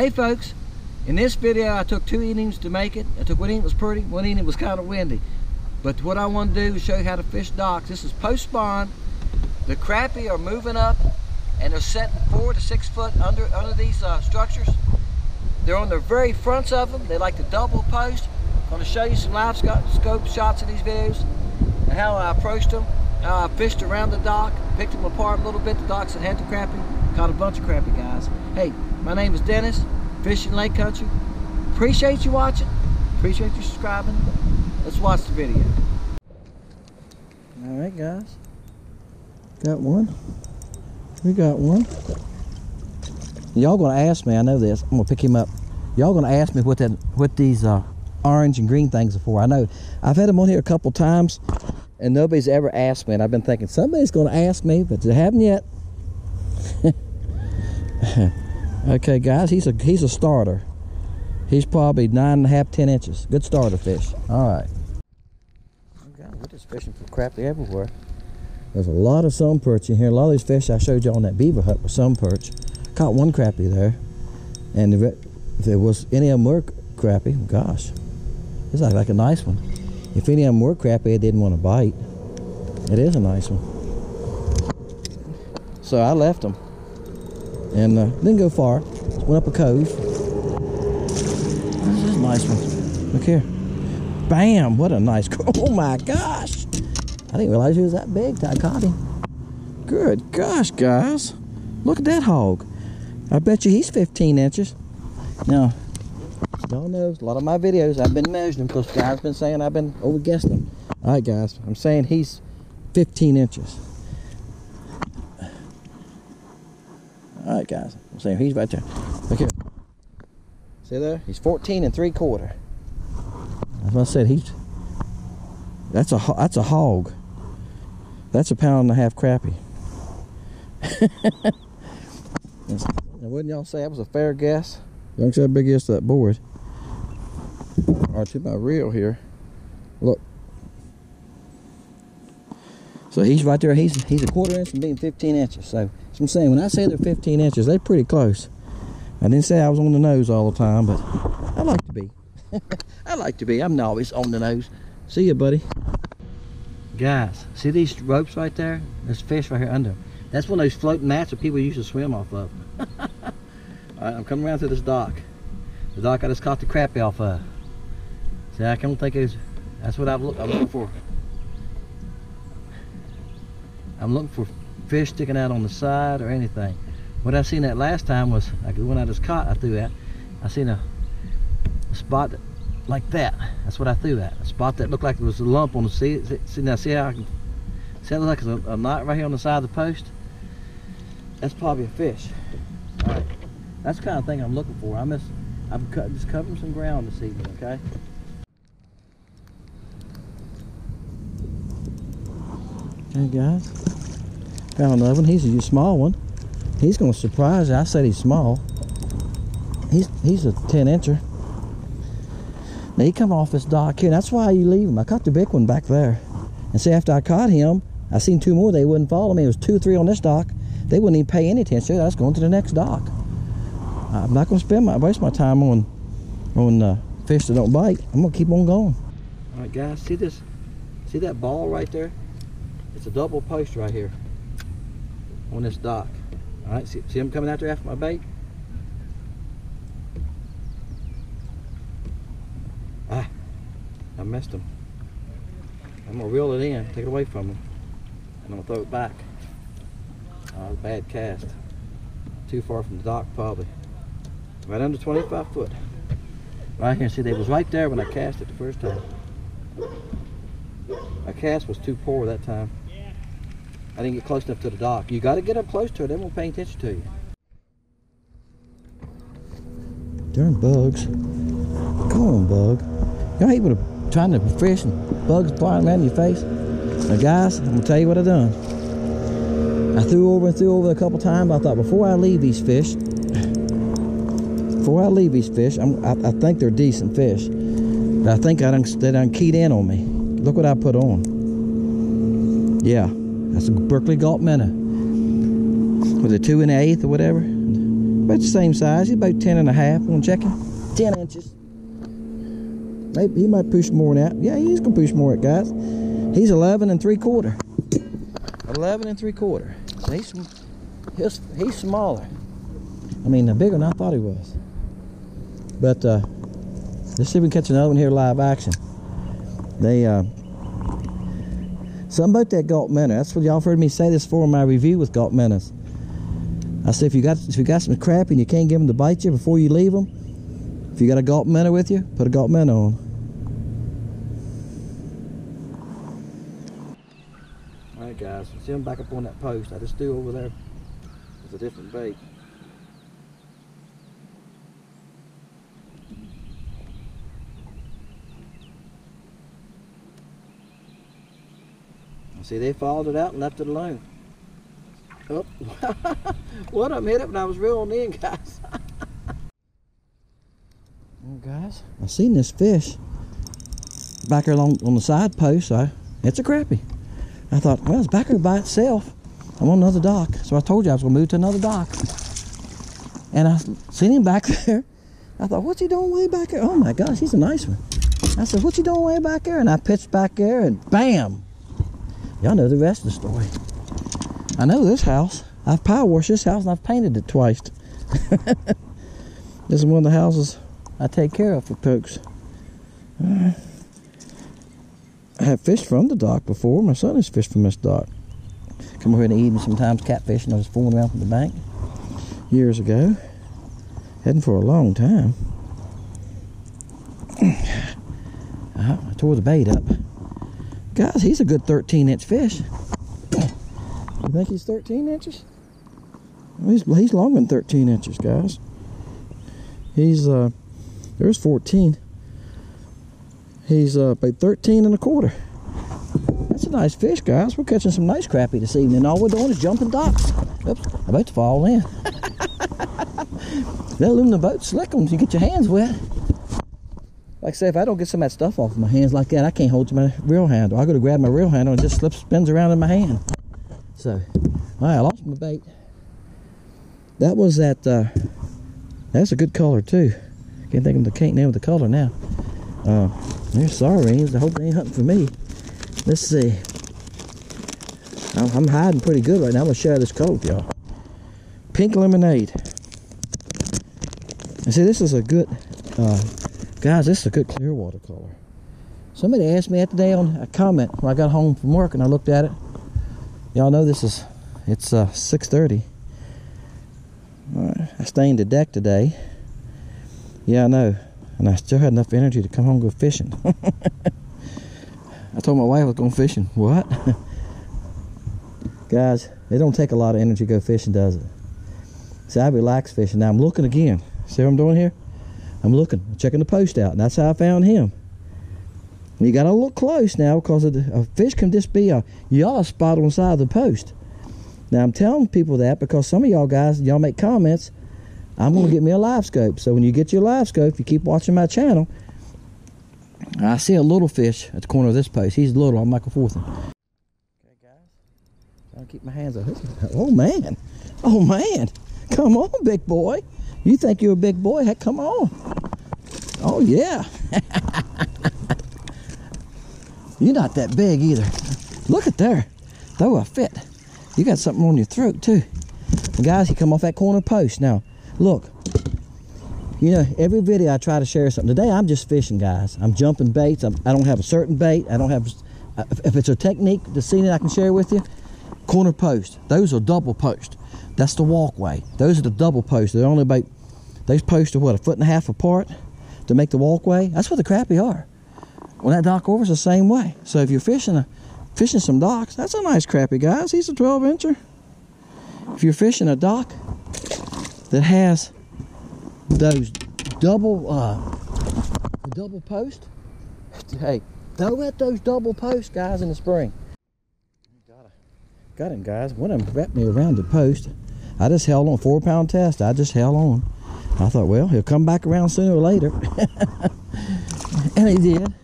Hey folks, in this video I took two evenings to make it. I took one evening was pretty, one evening was kind of windy. But what I want to do is show you how to fish docks. This is post-spawn. The crappie are moving up and they're setting four to six foot under, under these uh, structures. They're on the very fronts of them. They like to double post. I'm going to show you some live scope shots of these videos and how I approached them, how I fished around the dock, picked them apart a little bit, the docks that had the crappie, caught a bunch of crappie guys. Hey, my name is Dennis, Fishing Lake Country. Appreciate you watching. Appreciate you subscribing. Let's watch the video. All right, guys. Got one. We got one. Y'all gonna ask me, I know this, I'm gonna pick him up. Y'all gonna ask me what that what these uh, orange and green things are for. I know I've had them on here a couple times and nobody's ever asked me and I've been thinking somebody's gonna ask me, but they haven't yet. okay guys, he's a he's a starter. He's probably nine and a half, ten inches. Good starter fish. All right. Oh, okay, we're just fishing for crappie everywhere. There's a lot of sun perch in here. A lot of these fish I showed you on that beaver hut were sun perch. Caught one crappie there. And if there was any of them were crappie, gosh, this like, like a nice one. If any of them were crappie, it didn't want to bite. It is a nice one. So I left them. And uh, didn't go far. Went up a cove. This is a nice one. Look here. Bam! What a nice, oh my gosh. I didn't realize he was that big I caught him. Good gosh, guys. Look at that hog. I bet you he's 15 inches. Now, y'all know a lot of my videos, I've been measuring because guys have been saying I've been overguessing. All right, guys, I'm saying he's 15 inches. All right, guys, I'm saying he's right there. Look here. See there? He's 14 and three quarter. As I said, he's that's a that's a hog. That's a pound and a half crappie. and wouldn't y'all say that was a fair guess? Don't see how big is that board. Or to my reel here. Look. So he's right there. He's he's a quarter inch from being 15 inches. So, I'm saying when I say they're 15 inches, they're pretty close. I didn't say I was on the nose all the time, but I like to be. I like to be. I'm not always on the nose. See you, buddy. Guys, see these ropes right there? There's fish right here under them. That's one of those floating mats that people used to swim off of. Alright, I'm coming around to this dock. The dock I just caught the crappie off of. See, I don't think it's, that's what I'm, look, I'm looking for. I'm looking for fish sticking out on the side or anything. What I seen that last time was, like when I just caught, I threw that. I seen a, spot like that. That's what I threw at. A spot that looked like it was a lump on the see. See now, see how I can see it looks like a, a knot right here on the side of the post. That's probably a fish. All right, that's the kind of thing I'm looking for. I'm just I'm just covering some ground this evening. Okay. Okay, guys. Found another one. He's a small one. He's gonna surprise you. I said he's small. He's he's a 10 incher. Now he come off this dock here. That's why you leave him. I caught the big one back there. And see, after I caught him, I seen two more. They wouldn't follow me. It was two, three on this dock. They wouldn't even pay any attention. I was going to the next dock. I'm not going to spend my waste my time on on uh, fish that don't bite. I'm going to keep on going. All right, guys. See this? See that ball right there? It's a double post right here on this dock. All right. See, see him coming out there after my bait? Ah, I missed him. I'm gonna reel it in, take it away from him, and I'm gonna throw it back. Uh, bad cast. Too far from the dock, probably. Right under 25 foot. Right here, see, they was right there when I cast it the first time. My cast was too poor that time. I didn't get close enough to the dock. You got to get up close to it. They won't pay attention to you. Darn bugs. Come on, bug. Y'all able to trying to fish and bugs flying around in your face. Now guys, I'm gonna tell you what I done. I threw over and threw over a couple times. I thought before I leave these fish, before I leave these fish, I'm, I, I think they're decent fish. But I think I done, they done keyed in on me. Look what I put on. Yeah, that's a Berkley Gulp Minnow. With a two and an eighth or whatever. about the same size. He's about 10 and a half. Want to check him? 10 inches. Maybe he might push more than that. Yeah, he's gonna push more, it guys. He's 11 and three quarter. 11 and three quarter. So he's, he's, he's smaller. I mean, bigger than I thought he was. But uh, let's see if we can catch another one here live action. They, uh, something about that Gulp minnow. That's what y'all heard me say this for in my review with Gulp minnows. I said if you got if you got some crap and you can't get them to bite you before you leave them, if you got a Gulp minnow with you, put a Gulp minnow on. All right, guys. See them back up on that post. I just threw over there It's a different bait. See, they followed it out and left it alone. Oh, one of them hit it when I was reeling in, guys. well, guys, I seen this fish back here along on the side post. So it's a crappie. I thought, well, it's back here by itself. I'm on another dock, so I told you I was gonna move to another dock. And I seen him back there. I thought, what's he doing way back there? Oh my gosh, he's a nice one. I said, what's he doing way back there? And I pitched back there, and bam, Y'all know the rest of the story. I know this house. I've power washed this house and I've painted it twice. this is one of the houses I take care of for folks. I have fished from the dock before. My son has fished from this dock. Come over here in the evening sometimes catfishing. I was fooling around from the bank years ago. Heading for a long time. Uh, I tore the bait up. Guys, he's a good 13 inch fish. You think he's 13 inches? He's, he's longer than 13 inches, guys. He's, uh, there's 14. He's uh, about 13 and a quarter. That's a nice fish, guys. We're catching some nice crappie this evening. All we're doing is jumping docks. Oops, about to fall in. that aluminum boat slick ones, you get your hands wet. Like I say, if I don't get some of that stuff off of my hands like that, I can't hold to my reel handle. I go to grab my reel handle and just slips, spins around in my hand. So, all right, I lost my bait. That was that, uh, that's a good color too. Can't think of the, can't name the color now. Uh, there's sorrings. I hope they ain't hunting for me. Let's see. I'm, I'm hiding pretty good right now. I'm gonna share this color with y'all. Pink lemonade. And see, this is a good, uh, Guys, this is a good clear watercolor. Somebody asked me that today on a comment when I got home from work and I looked at it. Y'all know this is, it's uh, 6.30. Right, I stained the deck today. Yeah, I know. And I still had enough energy to come home and go fishing. I told my wife I was going fishing. What? Guys, it don't take a lot of energy to go fishing, does it? See, I relax fishing. Now I'm looking again. See what I'm doing here? I'm looking, checking the post out, and that's how I found him. And you got to look close now because a fish can just be a yellow spot on the side of the post. Now I'm telling people that because some of y'all guys, y'all make comments. I'm going to get me a live scope. So when you get your live scope, you keep watching my channel. I see a little fish at the corner of this post. He's little. I'm Michael Forthen. Okay, guys. Trying to keep my hands up. Oh man. Oh man. Come on, big boy. You think you're a big boy? Heck, come on. Oh, yeah. you're not that big either. Look at there. Throw a fit. You got something on your throat, too. And guys, he come off that corner post. Now, look. You know, every video I try to share something. Today, I'm just fishing, guys. I'm jumping baits. I'm, I do not have a certain bait. I don't have... If it's a technique, the scene that I can share with you, corner post. Those are double post. That's the walkway. Those are the double posts. They're only about, those posts are what, a foot and a half apart to make the walkway? That's what the crappie are. Well, that dock over is the same way. So if you're fishing a, fishing some docks, that's a nice crappie, guys. He's a 12 incher. If you're fishing a dock that has those double, uh, double post, hey, throw at those double posts, guys, in the spring. Got him, guys. One of them wrapped me around the post. I just held on, four pound test. I just held on. I thought, well, he'll come back around sooner or later. and he did.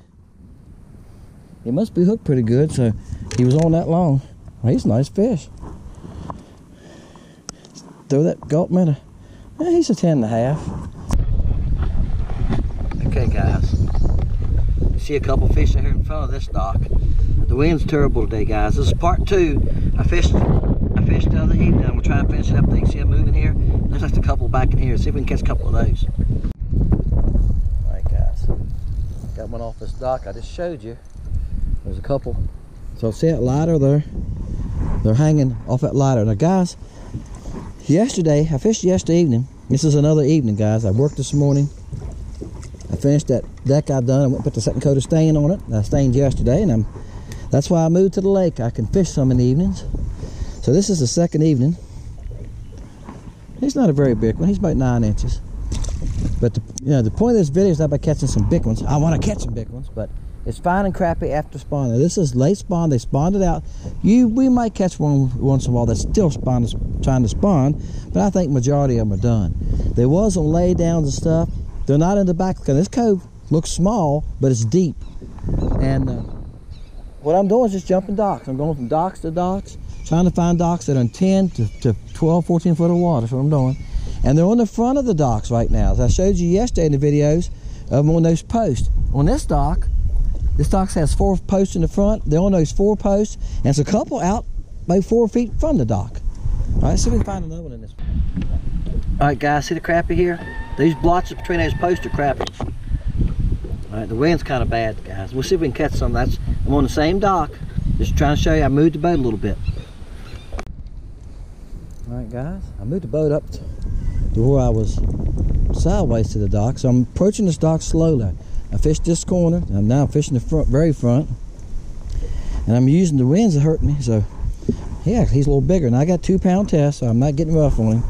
He must be hooked pretty good, so he was on that long. Well, he's a nice fish. Throw that Gulp minnow Yeah, he's a ten and a half. Okay, guys. You see a couple fish here in front of this dock. The wind's terrible today, guys. This is part two. I fished I fished the other evening. I'm gonna try to finish it up. You see I'm moving here? There's just a couple back in here. See if we can catch a couple of those. Alright guys. Got one off this dock I just showed you. There's a couple. So see that ladder there? They're hanging off that ladder. Now guys, yesterday, I fished yesterday evening. This is another evening, guys. I worked this morning. I finished that deck I done. I went and put the second coat of stain on it. I stained yesterday, and I'm that's why I moved to the lake. I can fish some in the evenings. So this is the second evening. He's not a very big one. He's about nine inches. But the, you know, the point of this video is not about catching some big ones. I want to catch some big ones, but it's fine and crappie after spawn. Now, this is late spawn. They spawned it out. You, we might catch one once in a while that's still spawn, trying to spawn, but I think majority of them are done. There was some laydowns and stuff. They're not in the back. This cove looks small, but it's deep. And uh, what I'm doing is just jumping docks. I'm going from docks to docks, trying to find docks that are in 10 to, to 12, 14 foot of water. That's what I'm doing. And they're on the front of the docks right now. As I showed you yesterday in the videos of them on those posts. On this dock, this dock has four posts in the front. They're on those four posts. And it's a couple out about four feet from the dock. All right, see if we can find another one in this. All right, guys, see the crappie here? These blotches between those posts are crappie. All right, the wind's kind of bad, guys. We'll see if we can catch some. That's I'm on the same dock. Just trying to show you I moved the boat a little bit. Right, guys. I moved the boat up to where I was sideways to the dock. So I'm approaching this dock slowly. I fished this corner. I'm now fishing the front, very front. And I'm using the winds to hurt me. So, yeah, he's a little bigger. And I got two pound test, so I'm not getting rough on him.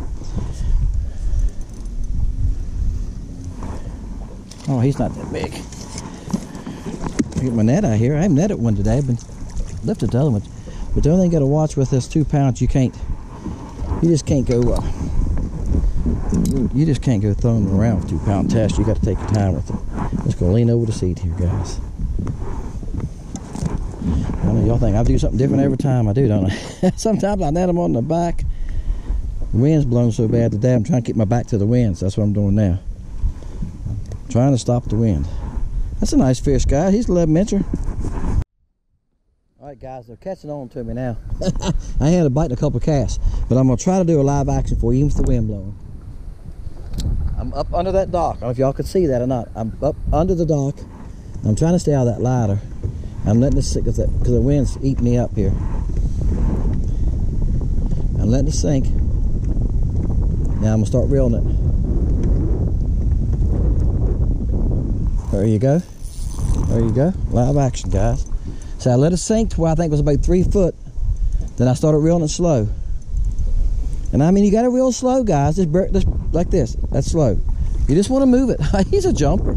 Oh, he's not that big get my net out here. I haven't netted one today. I've been lifted the other one. But the only thing you got to watch with this two pounds, you can't, you just can't go, uh, you just can't go throwing them around with two pound test. You got to take your time with it. Just gonna lean over the seat here, guys. I know y'all think I do something different every time I do, don't I? Sometimes I net them on the back. The wind's blowing so bad today, I'm trying to keep my back to the wind. So that's what I'm doing now. Trying to stop the wind. That's a nice fish, guy He's 11 incher. Right, guys, they're catching on to me now. I had a bite in a couple casts, but I'm going to try to do a live action for you, even with the wind blowing. I'm up under that dock. I don't know if y'all can see that or not. I'm up under the dock. I'm trying to stay out of that ladder. I'm letting this sink because the, the wind's eating me up here. I'm letting it sink. Now I'm going to start reeling it. There you go. There you go. Live action, guys. So I let it sink to where I think it was about three foot. Then I started reeling it slow. And I mean, you got to reel slow, guys. Just, just like this. That's slow. You just want to move it. He's a jumper.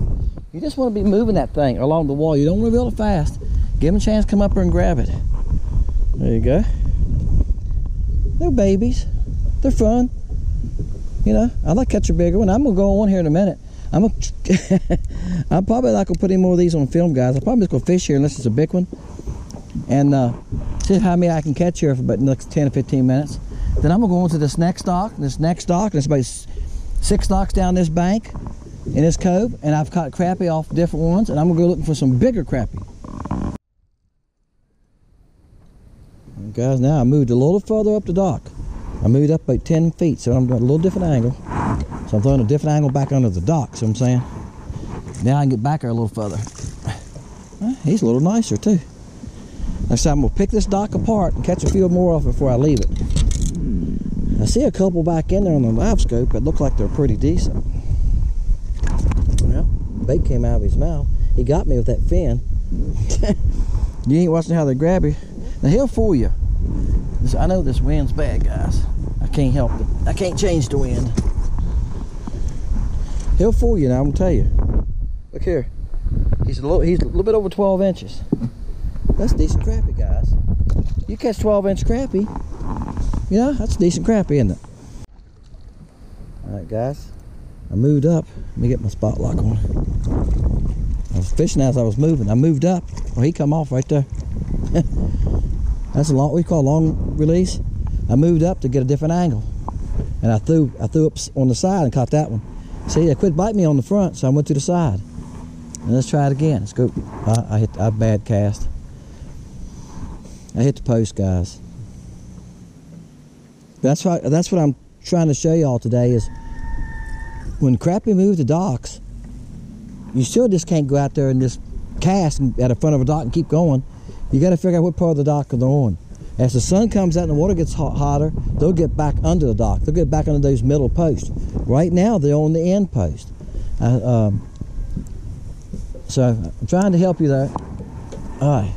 You just want to be moving that thing along the wall. You don't want to reel it fast. Give him a chance to come up here and grab it. There you go. They're babies. They're fun. You know, I'd like to catch a bigger one. I'm going to go on here in a minute. I'm a, I'm probably not gonna put any more of these on film, guys. I'm probably just gonna fish here unless it's a big one, and uh, see how many I can catch here for about the next 10 or 15 minutes. Then I'm gonna go into this next dock, this next dock, and it's about six docks down this bank in this cove, and I've caught crappie off different ones, and I'm gonna go looking for some bigger crappie. And guys, now I moved a little further up the dock. I moved up about 10 feet, so I'm doing a little different angle. So I'm throwing a different angle back under the dock, so I'm saying? Now I can get back there a little further. he's a little nicer too. Next time I'm gonna pick this dock apart and catch a few more off before I leave it. I see a couple back in there on the live scope that look like they're pretty decent. Well, bait came out of his mouth. He got me with that fin. you ain't watching how they grab you. Now he'll fool you. I know this wind's bad, guys. I can't help it. I can't change the wind. He'll fool you now, I'm gonna tell you. Look here. He's a little he's a little bit over 12 inches. That's decent crappie, guys. You catch 12 inch crappie, you know, that's decent crappie, isn't it? Alright guys. I moved up. Let me get my spot lock on. I was fishing as I was moving. I moved up. Well, he come off right there. That's a long, we call a long release. I moved up to get a different angle. and I threw I threw up on the side and caught that one. See, they quit biting me on the front, so I went to the side. And let's try it again. Let's go. I, I hit I bad cast. I hit the post, guys. That's what that's what I'm trying to show y'all today is when crappie move the docks, you still just can't go out there and just cast at the front of a dock and keep going. You got to figure out what part of the dock they're on. As the sun comes out and the water gets hot, hotter, they'll get back under the dock. They'll get back under those middle posts. Right now, they're on the end post. Uh, um, so I'm trying to help you there. All right.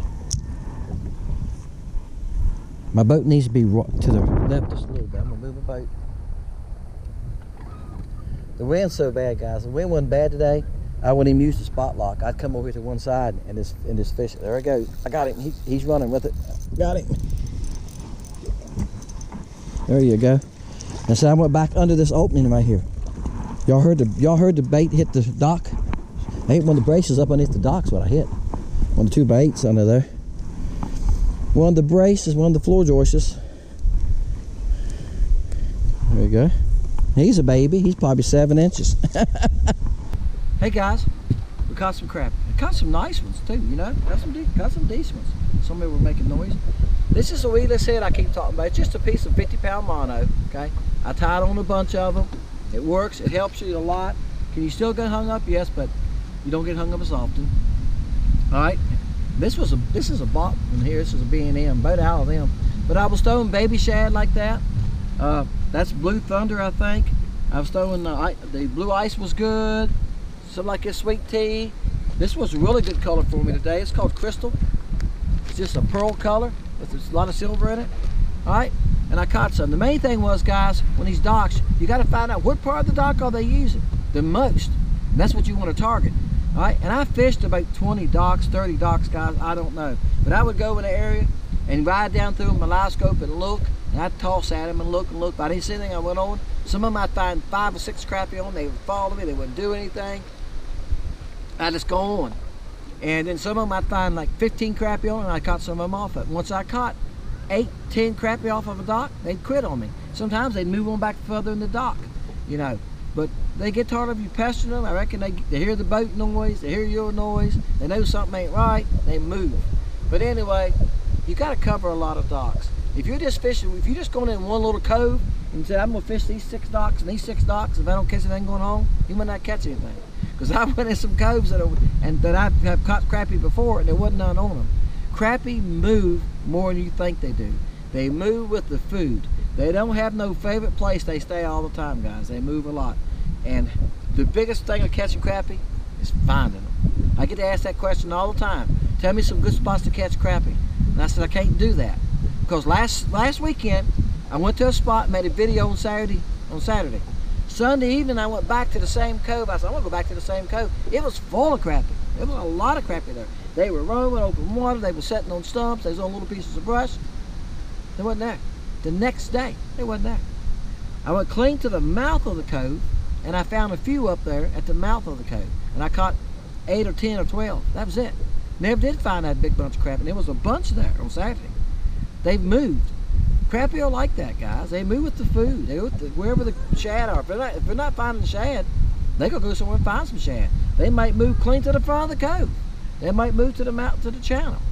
My boat needs to be to the left just a little bit. I'm gonna move my boat. The wind's so bad, guys. The wind wasn't bad today. I wouldn't even use the spot lock. I'd come over here to one side and just and just fish. There I go. I got him. He, he's running with it. Got him. There you go. And so I went back under this opening right here. Y'all heard the y'all heard the bait hit the dock. I hit one of the braces up underneath the dock's what I hit. One of the two baits under there. One of the braces, one of the floor joists. There you go. He's a baby. He's probably seven inches. hey guys, we caught some crap. We caught some nice ones too. You know, got some got some decent ones. Some of were making noise. This is a weedless head I keep talking about. It's just a piece of 50 pound mono. Okay, I tied on a bunch of them. It works. It helps you a lot. Can you still get hung up? Yes, but you don't get hung up as often. All right. This was a this is a bot in here. This is a B&M. Both out of them. But I was throwing baby shad like that. Uh, that's Blue Thunder, I think. I was throwing the, the blue ice was good. Something like a sweet tea. This was a really good color for me today. It's called Crystal. It's just a pearl color with a lot of silver in it. All right, and I caught some. The main thing was, guys, when these docks, you got to find out what part of the dock are they using the most. And that's what you want to target. All right, and I fished about 20 docks, 30 docks, guys, I don't know. But I would go in the area and ride down through my live scope and look, and I'd toss at them and look and look. If I didn't see anything, I went on. Some of them I'd find five or six crappie on, they would follow me, they wouldn't do anything. I'd just go on. And then some of them I'd find like 15 crappie on, and I caught some of them off it. Once I caught eight, 10 crappie off of a dock, they'd quit on me. Sometimes they'd move on back further in the dock, you know. But they get tired of you pestering them. I reckon they, they hear the boat noise, they hear your noise, they know something ain't right, they move. But anyway, you got to cover a lot of docks. If you're just fishing, if you're just going in one little cove and say, I'm going to fish these six docks and these six docks, if I don't catch anything going home, you might not catch anything. Because I went in some coves that are, and that I have caught crappie before and there wasn't none on them. Crappie move more than you think they do. They move with the food. They don't have no favorite place they stay all the time, guys. They move a lot. And the biggest thing of catching crappie is finding them. I get asked that question all the time. Tell me some good spots to catch crappie. And I said, I can't do that. Because last last weekend, I went to a spot, made a video on Saturday, on Saturday. Sunday evening, I went back to the same cove. I said, I'm gonna go back to the same cove. It was full of crappie. There was a lot of crappie there. They were roaming open water. They were sitting on stumps. They was on little pieces of brush. They wasn't there. The next day, they wasn't there. I went clean to the mouth of the cove, and I found a few up there at the mouth of the cove. And I caught eight or 10 or 12. That was it. Never did find that big bunch of crappie. And there was a bunch there on Saturday. They've moved. Crappie are like that, guys. They move with the food. They go the, wherever the shad are. If they're, not, if they're not finding the shad, they go go somewhere and find some shad. They might move clean to the front of the cove. They might move to the mouth to the channel.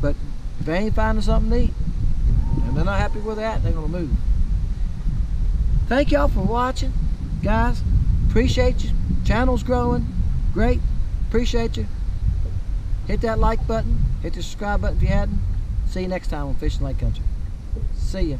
But if they ain't finding something neat, and they're not happy with that, they're gonna move. Thank y'all for watching, guys. Appreciate you. Channel's growing. Great. Appreciate you. Hit that like button. Hit the subscribe button if you hadn't. See you next time on Fishing Lake Country. See ya.